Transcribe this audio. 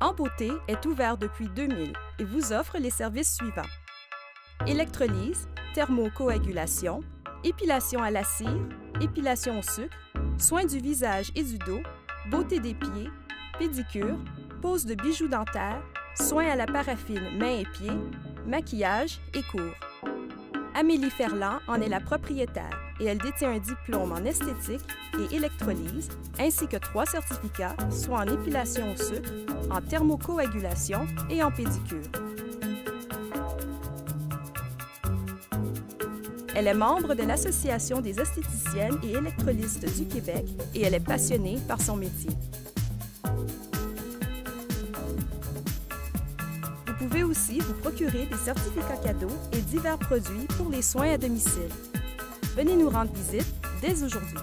En est ouvert depuis 2000 et vous offre les services suivants. Électrolyse, thermocoagulation, épilation à la cire, épilation au sucre, soins du visage et du dos, beauté des pieds, pédicure, pose de bijoux dentaires, soins à la paraffine mains et pieds, maquillage et cours. Amélie Ferland en est la propriétaire et elle détient un diplôme en esthétique et électrolyse, ainsi que trois certificats, soit en épilation au sucre, en thermocoagulation et en pédicure. Elle est membre de l'Association des esthéticiennes et électrolystes du Québec et elle est passionnée par son métier. Pouvez aussi vous procurer des certificats cadeaux et divers produits pour les soins à domicile. Venez nous rendre visite dès aujourd'hui.